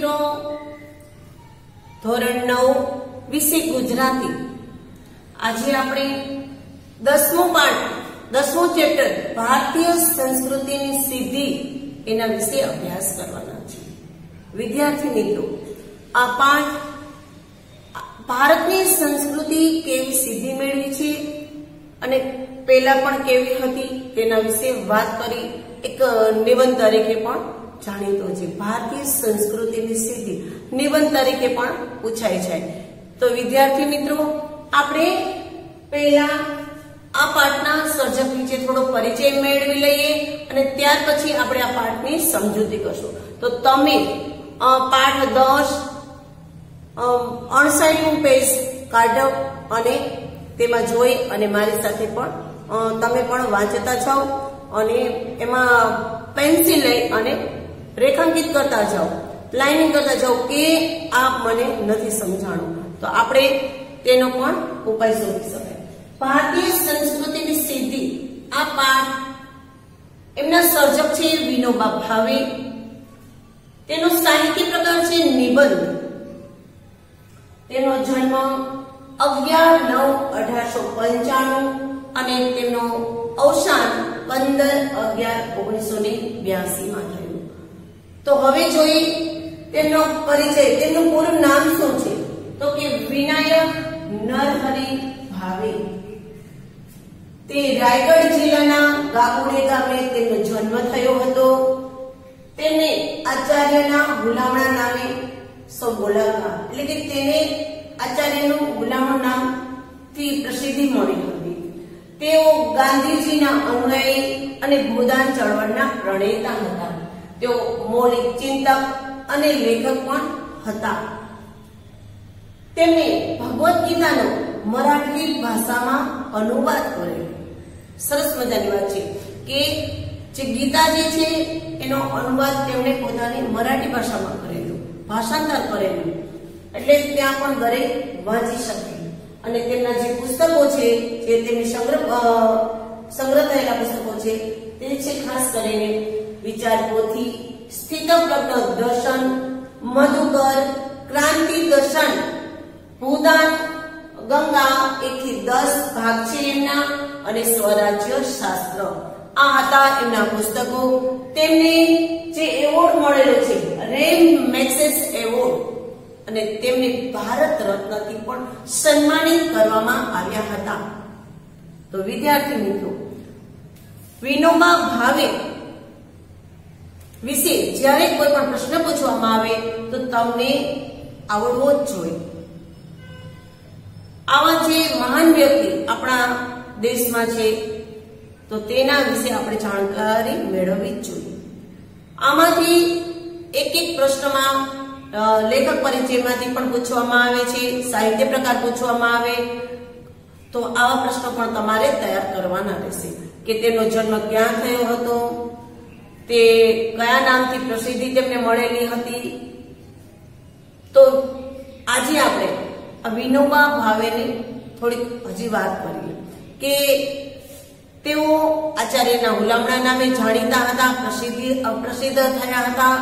મિત્રો, ધોરણ નવ વિશે ગુજરાતી. આજે આપણે દસમું પાઠ, દસમું ચેપ્ટર, ભારતીય સંસ્કૃતિની સિદ્ધિ એના વિશે અભ્યાસ કરવાના છે વિદ્યાર્થી મિત્રો, આ પાઠ ભારતની સંસ્કૃતિ કેવી સિદ્ધિ મેળવી છે અને પહેલા પણ કેવી હતી તેના વિશે વાત કરી એક નિબંધ તરીકે પણ જાણીતો છે. ભારતીય સંસ્કૃતિની સિદ્ધિ નિબંધ તરીકે પણ પૂછાય છે. તો વિદ્યાર્થી મિત્રો, આપણે પહેલા આ પાઠના સર્જક વિશે થોડો પરિચય મેળવી લઈએ અને ત્યાર પછી આપણે આ પાઠની સમજૂતી કરશું. તો તમે પાઠ દસ અણસાઈનું પેજ કાઢો અને તેમાં જોઈ અને મારી સાથે પણ તમે પણ વાંચતા જાઓ અને એમાં પેન્સિલ લઈ અને રેખાંકિત કરતા જાઓ પ્લાનિંગ કરતા જાઓ કે આ મને નથી સમજાણું. તો આપણે તેનો પણ ઉપાય શોધી શકાય. ભારતીય સંસ્કૃતિની સિદ્ધિ, આ પાઠ એમના સર્જક છે વિનોબા ભાવે. તેનો સાહિત્ય પ્રકાર છે નિબંધ. તેનો જન્મ અગિયાર નવ અઢારસો પંચાણું અને તેમનો અવસાન પંદર અગિયાર ઓગણીસો ને બ્યાસી માં તો હવે જોઈએ તેમનો પરિચય, તેમનું પૂરું નામ શું છે? તો કે વિનાયક નરહરી ભાવે. તે રાયગઢ જિલ્લાના ગાગુડે ગામે તેમનો જન્મ થયો હતો. તેને આચાર્યના ગુલામણા નામે સૌ બોલાવતા. એટલે કે તેને આચાર્યનું ગુલામણ નામથી પ્રસિદ્ધિ મળી હતી. તેઓ ગાંધીજીના અનુયાયી અને ભૂદાન ચળવળના પ્રણેતા હતા. તેઓ મૌલિક ચિંતક અને લેખક પણ હતા. તેમણે ભગવદ્ ગીતાનો મરાઠી ભાષામાં અનુવાદ કર્યો. સરસ મજાની વાત છે કે જે ગીતા જે છે એનો અનુવાદ તેમણે પોતાની મરાઠી ભાષામાં કરેલો, ભાષાંતર કરેલું. એટલે ત્યાં પણ દરેક વાંચી શકે. અને તેમના જે પુસ્તકો છે, જે તેમની સંગ્રહ સંગ્રહ થયેલા પુસ્તકો છે, તે છે ખાસ કરીને વિચાર પોથી સ્થિતપ્રજ્ઞ દર્શન, મધુકર, ક્રાંતિ દર્શન, ભૂદાન, ગંગા એક થી દસ ભાગ છે એમના અને સ્વરાજ્ય શાસ્ત્ર. આ હતા એમના પુસ્તકો. તેમને જે એવોર્ડ મળેલો છે, રેમ મેક્સેસ એવોર્ડ, અને તેમને ભારત રત્નથી પણ સન્માનિત કરવામાં આવ્યા હતા. તો વિદ્યાર્થી મિત્રો, વિનોબા ભાવે વિશે જ્યારે કોઈ પણ પ્રશ્ન પૂછવામાં આવે, તો તમને આવડવો જ જોઈએ. આવા જે મહાન વ્યક્તિ આપણા દેશમાં છે, તો તેના વિશે આપણે જાણકારી મેળવવી જ જોઈએ. આમાંથી એક એક પ્રશ્નમાં લેખક પરિચયમાંથી પણ પૂછવામાં આવે છે, સાહિત્ય પ્રકાર પૂછવામાં આવે, તો આવા પ્રશ્નો પણ તમારે તૈયાર કરવાના રહેશે. કે તેનો જન્મ ક્યાં થયો હતો તે કયા નામથી પ્રસિદ્ધિ તેમને મળેલી હતી? તો આજે આપણે વિનોબા ભાવેની થોડીક હજી વાત કરીએ કે તેઓ આચાર્યના હુલામણા નામે જાણીતા હતા, પ્રસિદ્ધિ પ્રસિદ્ધ થયા હતા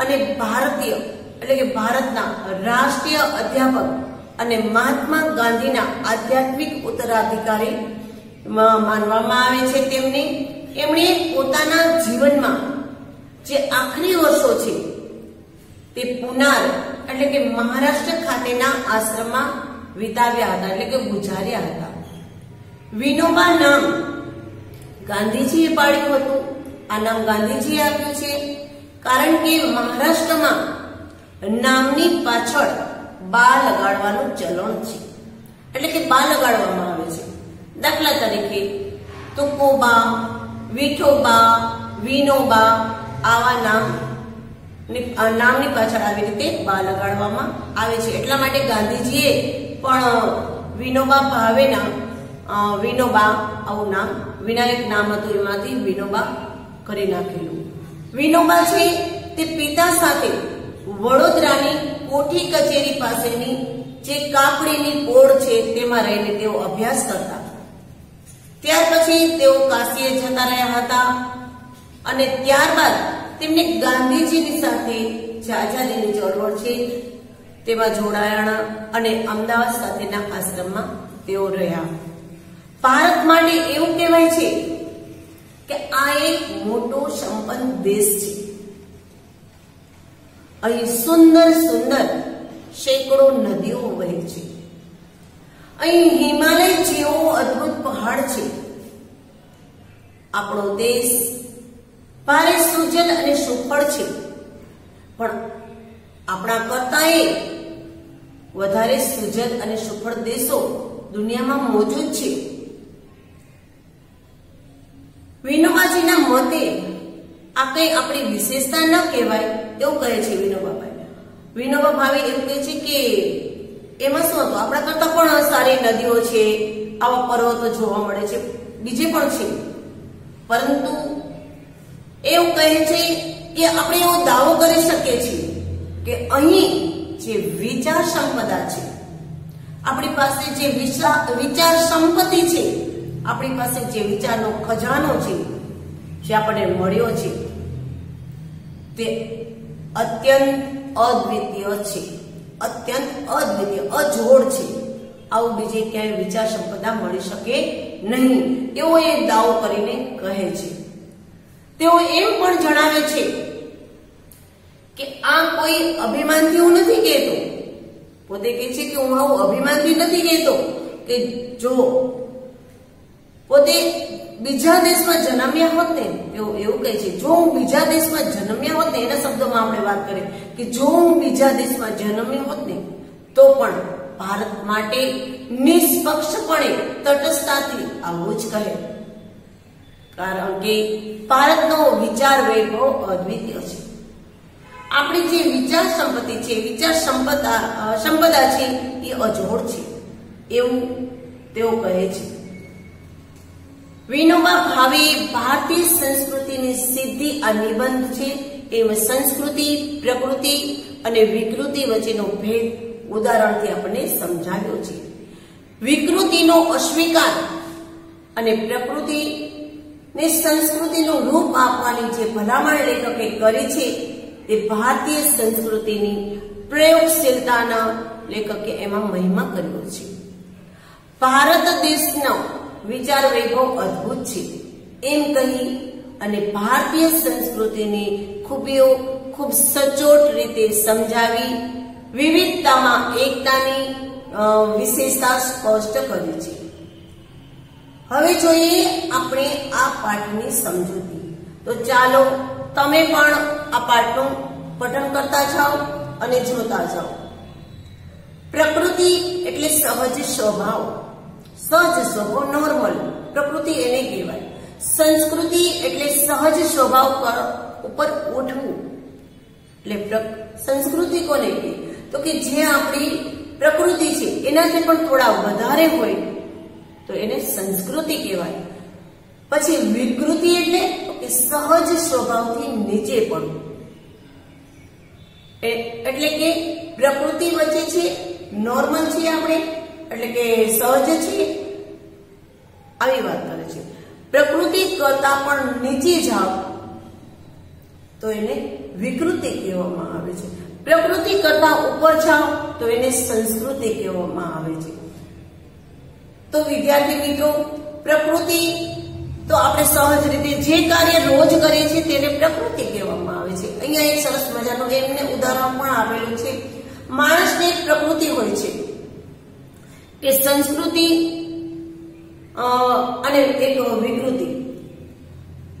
અને ભારતીય, એટલે કે ભારતના રાષ્ટ્રીય અધ્યાપક અને મહાત્મા ગાંધીના આધ્યાત્મિક ઉત્તરાધિકારી માનવામાં આવે છે તેમને. એમણે પોતાના જીવનમાં જે આખરી વર્ષો છે, તે પુનાર એટલે કે મહારાષ્ટ્ર ખાતેના આશ્રમમાં વિતાવ્યા હતા, એટલે કે ગુજાર્યા હતા. વિનોબા નામ ગાંધીજીએ પાડ્યું હતું. આ નામ ગાંધીજીએ આપ્યું છે કારણ કે મહારાષ્ટ્રમાં નામની પાછળ બા લગાડવાનું ચલણ છે. એટલે કે બા લગાડવામાં આવે છે. દાખલા તરીકે તુકોબા વિઠોબા, વિનોબા, આવા નામ નામની પાછળ આવી રીતે બા લગાડવામાં આવે છે. એટલા માટે ગાંધીજીએ પણ વિનોબા ભાવેના વિનોબા આવું નામ, વિનાયક નામ હતું એમાંથી વિનોબા કરી નાખેલું. વિનોબા છે તે પિતા સાથે વડોદરાની કોઠી કચેરી પાસેની જે કાપડીની પોળ છે તેમાં રહીને તેઓ અભ્યાસ કરતા. ત્યાર પછી તેઓ કાશીએ જતા રહ્યા હતા અને ત્યારબાદ તેમને ગાંધીજીની સાથે જે આઝાદીની ચળવળ છે. તેમાં જોડાયા અને અમદાવાદ સાથેના આશ્રમમાં તેઓ રહ્યા. ભારત માટે એવું કહેવાય છે કે આ એક મોટો સંપન્ન દેશ છે. અહીં સુંદર સુંદર સેંકડો નદીઓ વહે છે. અહીં હિમાલય જેવો અદ્ભુત પહાડ છે. આપણો દેશ ભારે સુજલ અને સુફળ છે. પણ આપણા કરતાંય વધારે સુજલ અને સુફળ દેશો દુનિયામાં મોજૂદ છે. વિનોબાજીના મતે આ કઈ આપણી વિશેષતા ન કહેવાય, એવું કહે છે વિનોબા ભાઈ વિનોબા ભાવે એવું કહે છે કે એમાં શું હતું? આપણા કરતા પણ સારી નદીઓ છે, આવા પર્વતો જોવા મળે છે, બીજે પણ છે. પરંતુ એવું કહે છે કે આપણે એવો દાવો કરી શકીએ છીએ કે અહીં જે વિચાર સંપદા છે, આપણી પાસે જે વિચાર સંપત્તિ છે, આપણી પાસે જે વિચારનો ખજાનો છે, જે આપણને મળ્યો છે, તે અત્યંત અદ્વિતીય છે. અત્યંત અદ્વિતીય અજોડ છે. આવું બીજે ક્યાંય વિચાર સંપદા મળી શકે નહીં. એવો એ દાવો કરીને કહે છે. તેઓ એમ પણ જણાવે છે કે આ કોઈ અભિમાનથી હું નથી કહેતો. પોતે કહે છે કે હું આવું અભિમાનથી નથી કહેતો કે જો પોતે બીજા દેશમાં જન્મ્યા હોત ને, તેઓ એવું કહે છે, જો હું બીજા દેશમાં જન્મ્યા હોત ને, એના શબ્દોમાં આપણે વાત કરીએ, કે જો હું બીજા દેશમાં જન્મ્યો હોત ને, તો પણ ભારત માટે નિષ્પક્ષપણે તટસ્થતાથી આવું જ કહે. કારણ કે ભારતનો વિચાર વૈભવ અદ્વિતીય છે. આપણી જે વિચાર સંપત્તિ છે, વિચાર સંપદા સંપદા છે, એ અજોડ છે. એવું તેઓ કહે છે. વિનોબા ભાવે ભારતીય સંસ્કૃતિની સિદ્ધિ આ નિબંધ છે. એમાં સંસ્કૃતિ, પ્રકૃતિ અને વિકૃતિ વચ્ચેનો ભેદ ઉદાહરણથી આપણને સમજાવ્યો છે. વિકૃતિનો અસ્વીકાર અને પ્રકૃતિ ને સંસ્કૃતિનું રૂપ આપવાની જે ભલામણ લેખકે કરી છે, તે ભારતીય સંસ્કૃતિની પ્રયોગશીલતાના લેખકે એમાં મહિમા કર્યો છે. ભારત દેશનો વિચાર વૈભવ અદ્ભુત છે. એમ કહી અને ભારતીય સંસ્કૃતિની ખૂબીઓ ખૂબ સચોટ રીતે સમજાવી વિવિધતામાં એકતાની વિશેષતા સ્પષ્ટ કરી છે. હવે જોઈએ આપણે આ પાઠની સમજૂતી. તો ચાલો તમે પણ આ પાઠનું પઠન કરતા જાઓ અને જોતા જાઓ. પ્રકૃતિ એટલે સહજ સ્વભાવ. સહજ સ્વભાવ નોર્મલ, પ્રકૃતિ એને કહેવાય. સંસ્કૃતિ એટલે સહજ સ્વભાવ ઉપર ઉઠવું. એટલે સંસ્કૃતિ કોને કહે? તો કે જે આપણી પ્રકૃતિ છે, એનાથી પણ થોડા વધારે હોય, તો એને સંસ્કૃતિ કહેવાય. પછી વિકૃતિ એટલે કે સહજ સ્વભાવથી નીચે પડવું. એટલે કે પ્રકૃતિ વચ્ચે છે, નોર્મલ છીએ આપણે એટલે કે સહજ છીએ આવી વાત કરે છે. પ્રકૃતિ કરતા પણ નીચે જાઓ તો એને વિકૃતિ કહેવામાં આવે છે. પ્રકૃતિ કરતા ઉપર જાઓ, તો એને સંસ્કૃતિ કહેવામાં આવે છે. તો વિદ્યાર્થી મિત્રો, પ્રકૃતિ તો આપણે સહજ રીતે જે કાર્ય રોજ કરીએ છીએ તેને પ્રકૃતિ કહેવામાં આવે છે. અહીંયા એક સરસ મજાનું એમને ઉદાહરણ પણ આપેલું છે. માણસની પ્રકૃતિ હોય છે. કે સંસ્કૃતિ અને એક વિકૃતિ.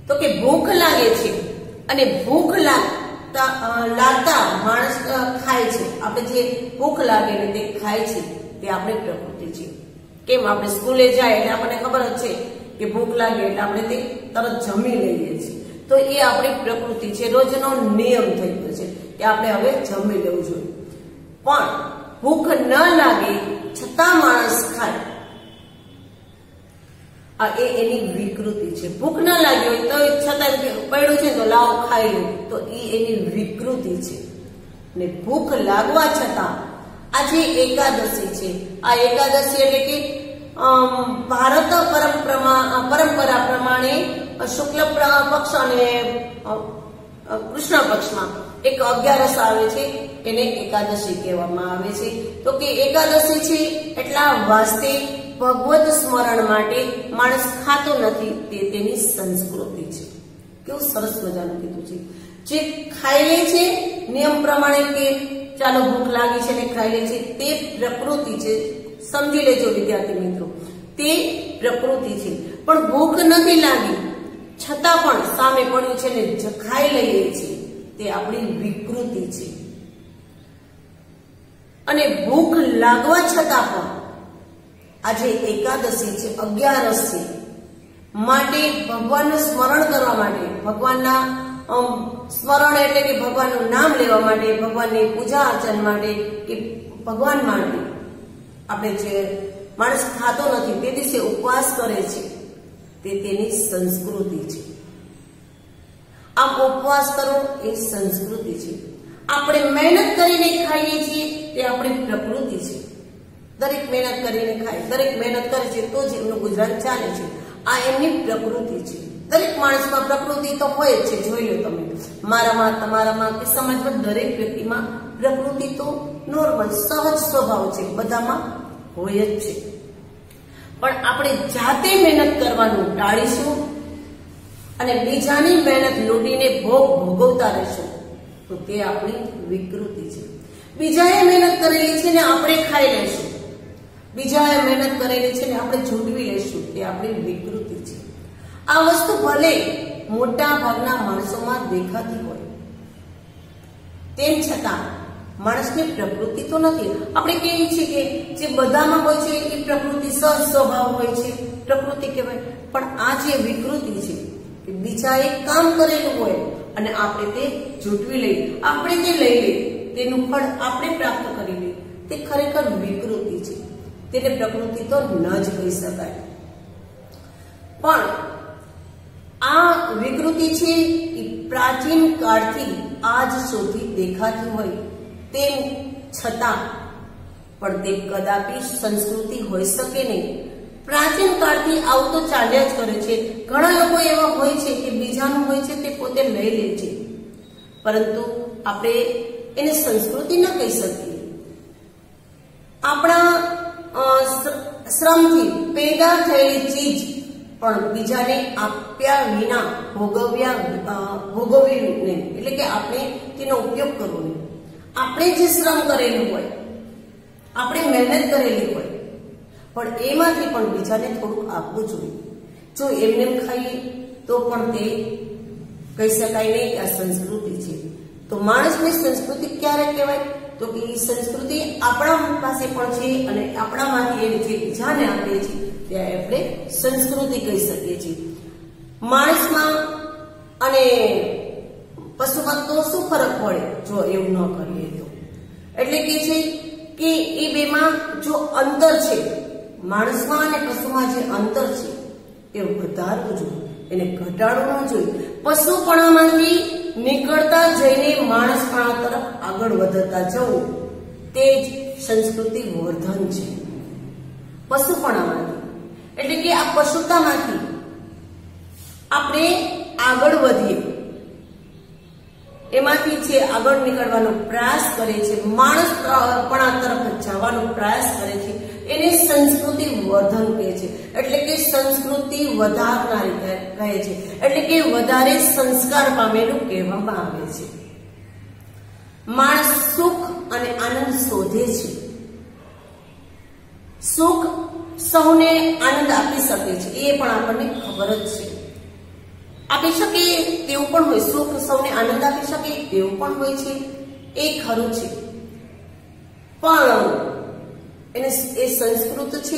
તો કે ભૂખ લાગે છે અને ભૂખ લાગતા લાગતા માણસ ખાય છે. આપણે જે ભૂખ લાગે ને તે ખાય છે, તે આપણી પ્રકૃતિ છે. કેમ? આપણે સ્કૂલે જાય એટલે આપણને ખબર જ છે કે ભૂખ લાગે એટલે આપણે તે તરત જમી લઈએ છીએ. તો એ આપણી પ્રકૃતિ છે. રોજનો નિયમ થઈ ગયો છે કે આપણે હવે જમી લેવું જોઈએ. પણ ભૂખ ન લાગે, છતાં માણસ ખાય. આ એ એની વિકૃતિ છે. ભૂખ ન લાગી હોય તો છતાં પડ્યું છે તો લાવો, ખાઈ લો. તો એ એની વિકૃતિ છે. ને ભૂખ લાગવા છતાં આજે એકાદશી છે. આ એકાદશી એટલે કે ભારત પરંપરા પ્રમાણે શુક્લ પક્ષ અને કૃષ્ણ પક્ષમાં એક અગિયારસ આવે છે. એને એકાદશી કહેવામાં આવે છે. તો કે એકાદશી છે એટલા વાસ્તે ભગવત સ્મરણ માટે માણસ ખાતો નથી, તે તેની સંસ્કૃતિ છે. કેવું સરસ મજાનું કીધું છે. જે ખાઈ લે છે, નિયમ પ્રમાણે કે ચાલો ભૂખ લાગી છે ને ખાઈ લે છે, તે પ્રકૃતિ છે. સમજી લેજો વિદ્યાર્થી મિત્રો. તે પ્રકૃતિ છે. પણ ભૂખ નથી લાગી, છતાં પણ સામે પડ્યું છે ને જખાઈ ખાઈ લઈએ છીએ. તે આપણી વિકૃતિ છે. અને ભૂખ લાગવા છતાં પણ આજે એકાદશી છે, અગિયારસ છે. માટે ભગવાનનું સ્મરણ કરવા માટે, ભગવાનના સ્મરણ એટલે કે ભગવાનનું નામ લેવા માટે, ભગવાનની પૂજા અર્ચન માટે કે ભગવાન માટે આપણે જે માણસ ખાતો નથી, તે દિવસે ઉપવાસ કરે છે. તે તેની સંસ્કૃતિ છે. આમ ઉપવાસ કરવો એ સંસ્કૃતિ છે. આપણે મહેનત કરીને ખાઈએ છીએ તે આપણી પ્રકૃતિ છે. દરેક મહેનત કરીને ખાય, દરેક મહેનત કરે છે તો જ એમનું ગુજરાન ચાલે છે. આ એમની પ્રકૃતિ છે. દરેક માણસમાં પ્રકૃતિ તો હોય જ છે, જોઈ લો તમે. મારામાં, તમારામાં કે સમાજમાં દરેક વ્યક્તિમાં પ્રકૃતિ તો નોર્મલ, સહજ સ્વભાવ છે. બધામાં હોય જ છે. પણ આપણે જાતે મહેનત કરવાનું ટાળીશું અને બીજાની મહેનત લૂંટીને ભોગ ભોગવતા રહેશું. તો તે આપણી વિકૃતિ છે. બીજાએ મહેનત કરેલી છે ને આપણે ખાઈ લેશું બીજાએ મહેનત કરેલી છે ને આપણે ઝૂંટવી લેશું તે આપણી વિકૃતિ છે. આ વસ્તુ ભલે મોટા ભાગના માણસોમાં દેખાતી હોય. તેમ છતાં, માણસની પ્રકૃતિ તો નથી. આપણે કહીએ છીએ કે જે બધામાં હોય છે એ પ્રકૃતિ સહજ સ્વભાવ હોય છે, પ્રકૃતિ કહેવાય. પણ આ જે વિકૃતિ છે બીજાએ કામ કરેલું હોય અને આપણે તે જૂટવી લઈએ. આપણે તે લઈ લઈએ, તેનું ફળ આપણે પ્રાપ્ત કરી લઈએ. તે ખરેખર વિકૃતિ છે. તેને પ્રકૃતિ તો ન જ કહી શકાય. પણ આ વિકૃતિ છે એ પ્રાચીન કાળથી આજ સુધી દેખાતી હોય તેમ છતાં પણ તે કદાપી સંસ્કૃતિ હોઈ શકે નહીં. પ્રાચીન કાળથી આવું તો ચાલ્યા જ કરે છે. ઘણા લોકો એવા હોય છે કે બીજાનું હોય છે તે પોતે લઈ લે છે. પરંતુ આપણે એને સંસ્કૃતિ ન કહી શકીએ. આપણા શ્રમથી પેદા થયેલી ચીજ પણ બીજાને આપ્યા વિના ભોગવ્યા ભોગવવી નહીં. એટલે કે આપણે તેનો ઉપયોગ કરવો નહીં. આપણે જે શ્રમ કરેલું હોય, આપણે મહેનત કરેલી હોય પણ એમાંથી પણ બીજાને થોડુંક આપવું જોઈએ. જો એમને ખાઈએ, તો પણ તે કહી શકાય નહીં આ સંસ્કૃતિ છે. તો માણસની સંસ્કૃતિ ક્યારે કહેવાય? તો કે એ સંસ્કૃતિ આપણા પાસે પણ છે અને આપણામાંથી એ જે બીજાને આપીએ છીએ ત્યારે આપણે સંસ્કૃતિ કહી શકીએ છીએ. માણસમાં અને પશુમાં તો શું ફરક પડે જો એવું ન કરીએ તો? એટલે કે છે કે એ બેમાં જો અંતર છે માણસમાં અને પશુમાં જે અંતર છે, એ વધારવું જોઈએ એને ઘટાડવું ન જોઈએ પશુપણામાંથી નીકળતા જઈને માણસપણા તરફ આગળ વધતા જવું, તે જ સંસ્કૃતિ વર્ધન છે. પશુપણામાંથી. એટલે કે આ પશુતામાંથી આપણે આગળ વધીએ. એમાંથી જે આગળ નીકળવાનો પ્રયાસ કરે છે, માણસ પણા તરફ જવાનો પ્રયાસ કરે છે એને સંસ્કૃતિ વર્ધન કહે છે. એટલે કે સંસ્કૃતિ વધારનારી કહે છે. એટલે કે વધારે સંસ્કાર પામેલું કહેવામાં આવે છે. માણસ સુખ અને આનંદ શોધે છે. સુખ સૌને આનંદ આપી શકે છે. એ પણ આપણને ખબર જ છે. આપી શકે તેવું પણ હોય. સુખ સૌને આનંદ આપી શકે તેવું પણ હોય છે. એ ખરું છે. પણ એને એ સંસ્કૃત છે,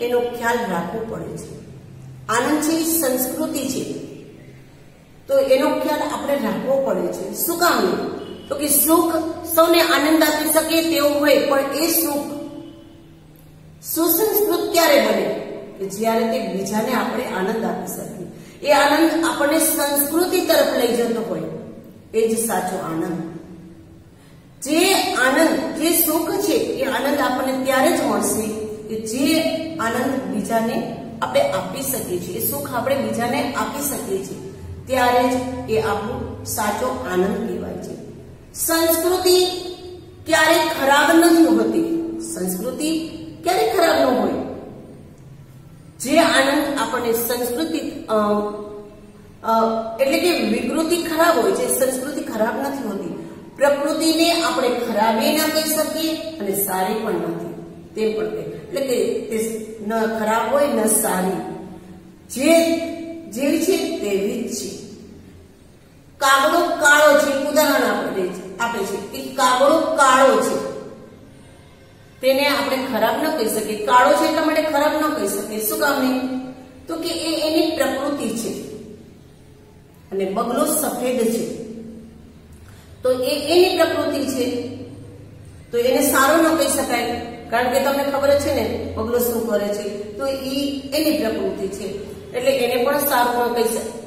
એનો ખ્યાલ રાખવો પડે છે. આનંદ છે, એ સંસ્કૃતિ છે. તો એનો ખ્યાલ આપણે રાખવો પડે છે. શું કામ તો કે સુખ સૌને આનંદ આપી શકે તેવું હોય, પણ એ સુખ સુસંસ્કૃત ક્યારે બને? જ્યારે તે બીજાને આપણે આનંદ આપી શકીએ. એ આનંદ આપણને સંસ્કૃતિ તરફ લઈ જતો હોય. એ જ સાચો આનંદ. જે આનંદ, જે સુખ છે, એ આનંદ આપણને ત્યારે જ મળશે કે જે આનંદ બીજાને આપણે આપી શકીએ છીએ. સુખ આપણે બીજાને આપી શકીએ છીએ. ત્યારે જ એ આપણો સાચો આનંદ કહેવાય છે. સંસ્કૃતિ ક્યારેય ખરાબ નથી હોતી. સંસ્કૃતિ ક્યારે ખરાબ ન હોય. જે આનંદ આપણને સંસ્કૃતિ એટલે કે વિકૃતિ ખરાબ હોય છે, સંસ્કૃતિ ખરાબ નથી હોતી. પ્રકૃતિને આપણે ખરાબી ના કહી શકીએ અને સારી પણ નથી તે પણ એટલે કે તે ન ખરાબ હોય, ન સારી. જે જેવી છે તેવી જ છે. કાગડો કાળો છે ઉદાહરણ આપણે આપે છે કે કાગડો કાળો છે. તેને આપણે ખરાબ ન કહી શકીએ. કાળો છે એટલા માટે ખરાબ ન કહી શકીએ. શું કામ નહીં? તો કે એ એની પ્રકૃતિ છે. અને બગલો સફેદ છે. તો એ એની પ્રકૃતિ છે. તો એને સારો ન કહી શકાય. કારણ કે તમને ખબર છે ને, પગલો શું કરે છે. તો એ એની પ્રકૃતિ છે. એટલે એને પણ સારું ન કહી શકાય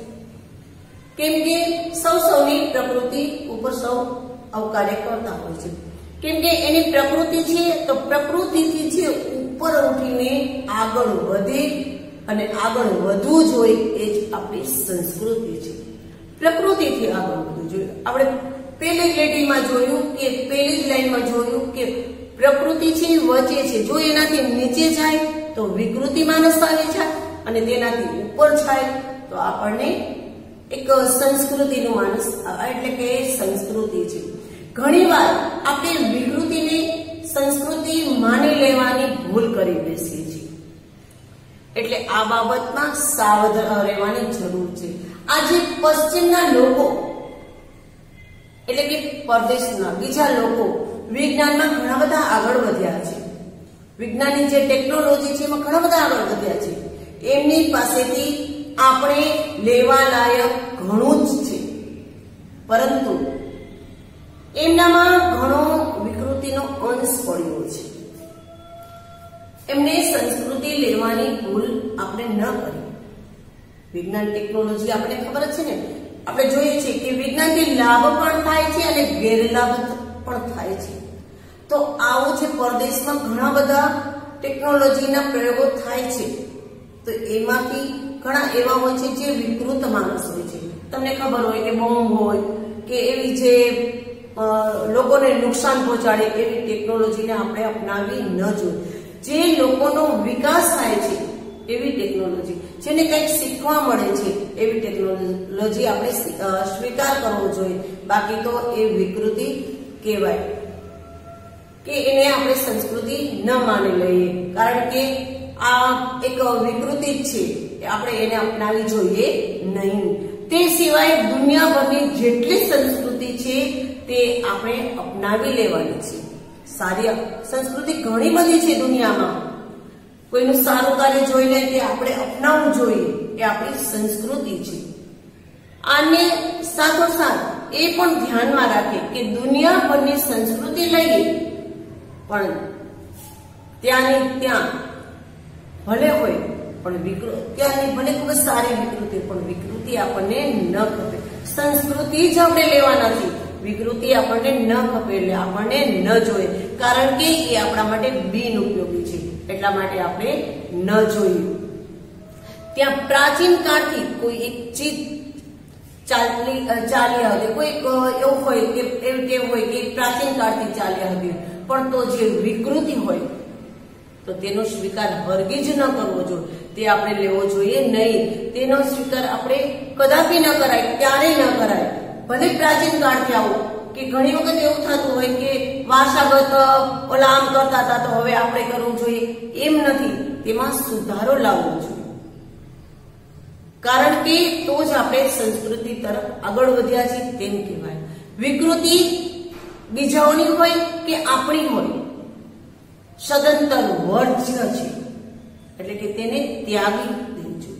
કેમ કે સૌ સૌની પ્રકૃતિ ઉપર સૌ અવકાર્ય કરતા હોય છે. કેમ કે એની પ્રકૃતિ છે, તો પ્રકૃતિથી છે ઉપર ઉઠીને આગળ વધે અને આગળ વધવું જોઈએ, એ જ આપણી સંસ્કૃતિ છે. પ્રકૃતિથી આગળ વધવું જોઈએ. આપણે પેલી લેડીમાં જોયું કે પેલી જ લાઈનમાં જોયું કે પ્રકૃતિ છે વચ્ચે છે. જો એનાથી નીચે જાય તો વિકૃતિ માનસ આવે છે અને તેનાથી ઉપર જાય તો આપણને એક સંસ્કૃતિનું માનસ એટલે કે સંસ્કૃતિ છે. ઘણીવાર આપણે વિકૃતિને સંસ્કૃતિ માની લેવાની ભૂલ કરી બેસીએ છીએ. એટલે આ બાબતમાં સાવધ રહેવાની જરૂર છે. આજે પશ્ચિમના લોકો એટલે કે પરદેશના બીજા લોકો વિજ્ઞાનમાં ઘણા બધા આગળ વધ્યા છે. વિજ્ઞાનની જે ટેકનોલોજી છે એમાં ઘણા બધા આગળ વધ્યા છે. એમની પાસેથી આપણે લેવા લાયક ઘણું જ છે. પરંતુ એમનામાં ઘણો વિકૃતિનો અંશ પડ્યો છે. એમને સંસ્કૃતિ લેવાની ભૂલ આપણે ન કરી. વિજ્ઞાન, ટેકનોલોજી આપણે ખબર જ છે ને આપણે જોઈએ છીએ કે વિજ્ઞાનથી લાભ પણ થાય છે અને ગેરલાભ પણ થાય છે. તો આવો છે પરદેશમાં ઘણા બધા ટેકનોલોજીના પ્રયોગો થાય છે. તો એમાંથી ઘણા એવા હોય છે જે વિકૃત માણસ હોય છે. તમને ખબર હોય કે બોમ્બ હોય કે એવી જે લોકોને નુકસાન પહોંચાડે એવી ટેકનોલોજીને આપણે અપનાવી ન જોઈએ. જે લોકોનો વિકાસ થાય છે એવી ટેકનોલોજી જેને કંઈક શીખવા મળે છે, એવી ટેકનોલોજી આપણે સ્વીકાર કરવો જોઈએ. બાકી તો એ વિકૃતિ કહેવાય કે એને આપણે સંસ્કૃતિ ન માની લઈએ. કારણ કે આ એક વિકૃતિ જ છે આપણે એને અપનાવી જોઈએ નહીં. તે સિવાય દુનિયાભરની જેટલી સંસ્કૃતિ છે, તે આપણે અપનાવી લેવાની છે. સારી સંસ્કૃતિ ઘણી બધી છે દુનિયામાં. કોઈનું સારું કાર્ય જોઈને તે આપણે અપનાવવું જોઈએ, એ આપણી સંસ્કૃતિ છે. આને સાથોસાથ એ પણ ધ્યાનમાં રાખે કે દુનિયાભરની સંસ્કૃતિ લઈએ, પણ ત્યાંની ત્યાં ભલે હોય, પણ વિકૃતિ ત્યાંની ભલે ખૂબ સારી વિકૃતિ, પણ વિકૃતિ આપણને ન ખપે. સંસ્કૃતિ જ આપણે લેવા નથી વિકૃતિ આપણને ન ખપે એટલે આપણને ન જોઈએ કારણ કે એ આપણા માટે બિન ઉપયોગી છે. એટલા માટે આપણે ન જોઈએ ત્યાં પ્રાચીન કાળથી કોઈ એક ચીજ ચાલી ચાલી હતી. કોઈ એક એવું હોય કે, એવું કેવું હોય કે પ્રાચીન કાળથી ચાલ્યા હતી. પણ તો જે વિકૃતિ હોય, તો તેનો સ્વીકાર હરગીજ ન કરવો જોઈએ. તે આપણે લેવો જોઈએ નહીં. તેનો સ્વીકાર આપણે કદાપી ન કરાય, ક્યારેય ન કરાય. ભલે પ્રાચીન કાળથી આવો કે ઘણી વખત એવું થતું હોય કે વારસાગત ઓલા આમ કરતા હતા તો હવે આપણે કરવું જોઈએ. એમ નથી. તેમાં સુધારો લાવવો જોઈએ. કારણ કે તો જ આપણે સંસ્કૃતિ તરફ આગળ વધ્યા છીએ તેમ કહેવાય. વિકૃતિ બીજાઓની હોય કે આપણી હોય? સદંતર વર્જ્ય છે. એટલે કે તેને ત્યાગી દેજો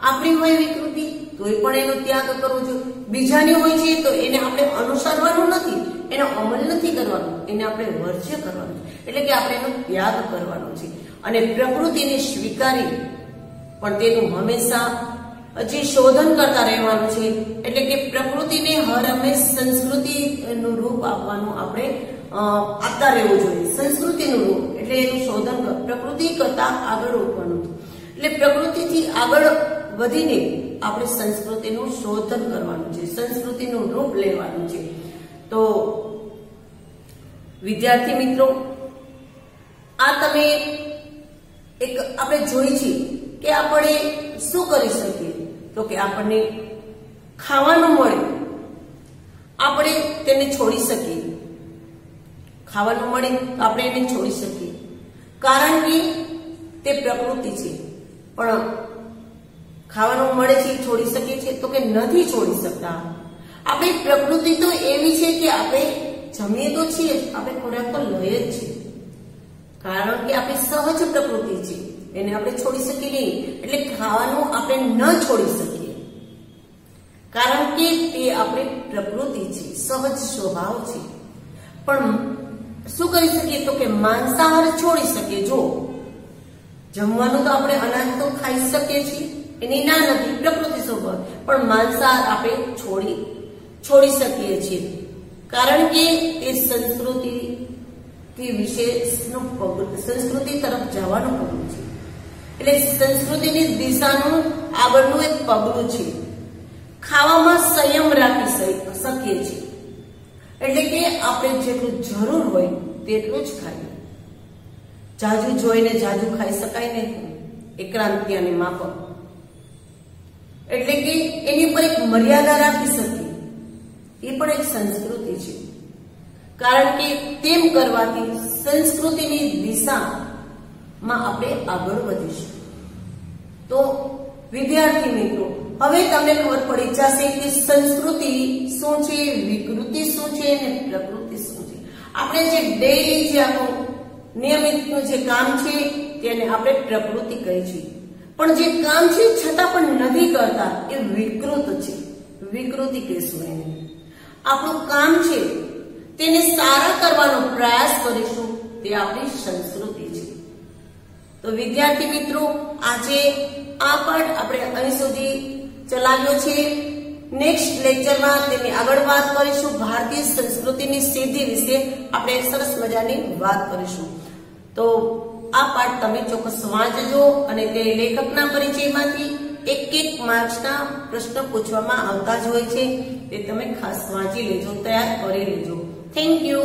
આપણી હોય વિકૃતિ? તોય પણ એનો ત્યાગ કરવો જોઈએ બીજાની હોય છે તો એને આપણે અનુસરવાનું નથી. એનો અમલ નથી કરવાનો. એને આપણે વર્જ્ય કરવાનું એટલે કે આપણે એનો ત્યાગ કરવાનો છે. અને પ્રકૃતિને સ્વીકારી પણ તેનું હંમેશા હજી શોધન કરતા રહેવાનું છે. એટલે કે પ્રકૃતિને હર હંમેશ સંસ્કૃતિનું રૂપ આપવાનું આપણે આપતા રહેવું જોઈએ. સંસ્કૃતિનું રૂપ એટલે એનું શોધન પ્રકૃતિ કરતા આગળ ઉઠવાનું એટલે પ્રકૃતિથી આગળ વધીને આપણે સંસ્કૃતિનું શોધન કરવાનું છે, સંસ્કૃતિનું રૂપ લેવાનું છે. તો વિદ્યાર્થી મિત્રો, આ તમે એક આપણે જોઈ છે કે આપણે શું કરી શકીએ? તો કે આપણને ખાવાનું મળે. આપણે તેને છોડી શકીએ. ખાવાનું મળે તો આપણે એને છોડી શકીએ. કારણ કે તે પ્રકૃતિ છે. પણ ખાવાનું મળે છે એ છોડી શકીએ છીએ, તો કે નથી છોડી શકતા. આપણી પ્રકૃતિ તો એવી છે કે આપણે જમીએ તો છીએ, આપણે ખોરાક તો લઈએ જ છીએ. કારણ કે આપણી સહજ પ્રકૃતિ છે, એને આપણે છોડી શકીએ નહીં. એટલે ખાવાનું આપણે ન છોડી શકીએ. કારણ કે તે આપણી પ્રકૃતિ છે, સહજ સ્વભાવ છે. પણ શું કરી શકીએ તો કે માંસાહાર છોડી શકીએ? જો જમવાનું તો આપણે અનાજ તો ખાઈ શકીએ છીએ. એની ના નથી પ્રકૃતિ સ્વભાવ પણ માંસાહાર આપણે છોડી છોડી શકીએ છીએ. કારણ કે તે સંસ્કૃતિ વિશેષનું પગલું સંસ્કૃતિ તરફ જવાનું પગલું છે. એટલે સંસ્કૃતિની દિશાનું આગળનું એક પગલું છે. ખાવામાં સંયમ રાખી શકીએ છીએ. એટલે કે આપણે જેટલું જરૂર હોય તેટલું જ ખાઈએ. જાજુ જોઈને જાજુ ખાઈ શકાય નહીં. એ અને માપક એટલે કે એની પર એક મર્યાદા રાખી શકીએ એ પણ એક સંસ્કૃતિ છે. કારણ કે તેમ કરવાથી સંસ્કૃતિની દિશામાં આપણે આગળ વધીશું. તો, વિદ્યાર્થી મિત્રો, હવે તમને ખબર પડી જશે કે સંસ્કૃતિ શું છે, વિકૃતિ શું છે અને પ્રકૃતિ શું છે. આપણે જે ડેઈલી જે આપણું નિયમિતનું જે કામ છે, તેને આપણે પ્રકૃતિ કહી છીએ. પણ જે કામ છે, છતાં પણ નથી કરતા, એ વિકૃત છે. વિકૃતિ કહેશું એને. આપણું કામ છે, તેને સારા કરવાનો પ્રયાસ કરીશું, તે આપણી સંસ્કૃતિ છે. તો વિદ્યાર્થી મિત્રો, આજે આ પાઠ આપણે અહીં સુધી ચલાવ્યો છે. નેક્સ્ટ લેક્ચરમાં તેની આગળ વાત કરીશું. ભારતીય સંસ્કૃતિની સિદ્ધિ વિશે આપણે સરસ મજાની વાત કરીશું. તો આ પાઠ તમે ચોક્કસ વાંચજો અને તે લેખકના પરિચયમાંથી એક એક માર્ક્સના પ્રશ્ન પૂછવામાં આવતા જ હોય છે. તે તમે ખાસ વાંચી લેજો, તૈયાર કરી લેજો. Thank you